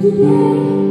today.